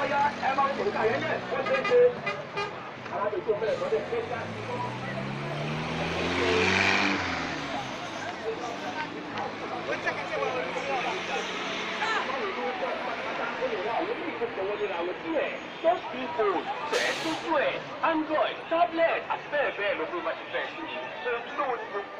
ọ̀yá ẹ máa ń kó kàyẹ́lẹ̀ wọ́n ṣe é ṣe. àwọn ètò bẹ́ẹ̀ lọ́dẹ̀ ṣe é ṣe àti kọ́. fọwọ́lẹ́ra wọn sílẹ̀ sọ́ọ̀sì android tablet àti bẹ́ẹ̀ bẹ́ẹ̀ lọ́gbọ́n bá ti fẹ́ẹ̀ sí i